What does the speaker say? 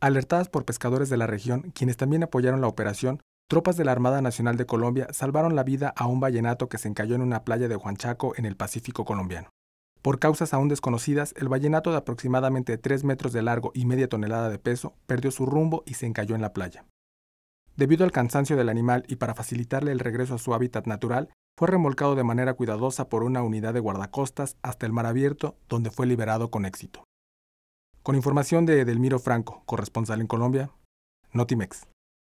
Alertadas por pescadores de la región, quienes también apoyaron la operación, tropas de la Armada Nacional de Colombia salvaron la vida a un vallenato que se encalló en una playa de Huanchaco en el Pacífico colombiano. Por causas aún desconocidas, el vallenato de aproximadamente 3 metros de largo y media tonelada de peso perdió su rumbo y se encalló en la playa. Debido al cansancio del animal y para facilitarle el regreso a su hábitat natural, fue remolcado de manera cuidadosa por una unidad de guardacostas hasta el mar abierto, donde fue liberado con éxito. Con información de Edelmiro Franco, corresponsal en Colombia, Notimex.